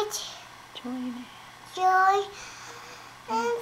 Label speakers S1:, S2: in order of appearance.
S1: Joy. Joy. And